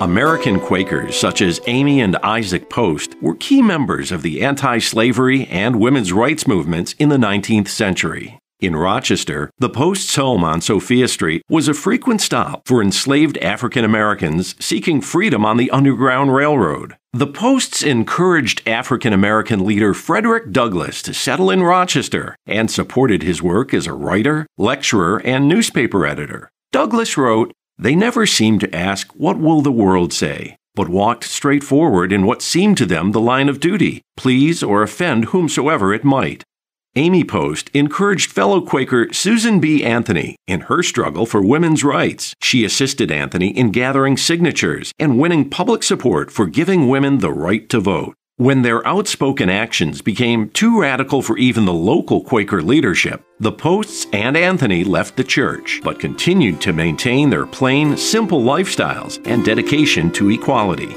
American Quakers such as Amy and Isaac Post were key members of the anti slavery and women's rights movements in the 19th century. In Rochester, the Post's home on Sophia Street was a frequent stop for enslaved African Americans seeking freedom on the Underground Railroad. The Posts encouraged African American leader Frederick Douglass to settle in Rochester and supported his work as a writer, lecturer, and newspaper editor. Douglass wrote, They never seemed to ask, What will the world say? but walked straight forward in what seemed to them the line of duty, please or offend whomsoever it might. Amy Post encouraged fellow Quaker Susan B. Anthony in her struggle for women's rights. She assisted Anthony in gathering signatures and winning public support for giving women the right to vote. When their outspoken actions became too radical for even the local Quaker leadership, the Posts and Anthony left the church, but continued to maintain their plain, simple lifestyles and dedication to equality.